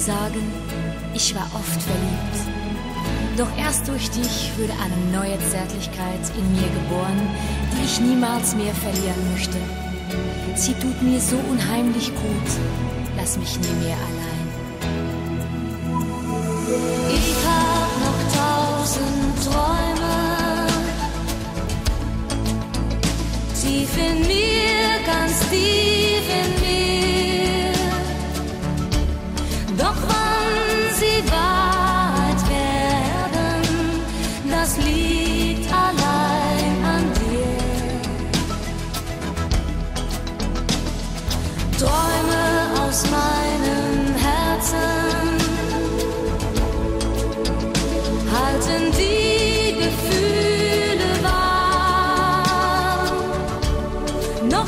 sagen, ich war oft verliebt. Doch erst durch dich würde eine neue Zärtlichkeit in mir geboren, die ich niemals mehr verlieren möchte. Sie tut mir so unheimlich gut, lass mich nie mehr allein.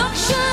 Action.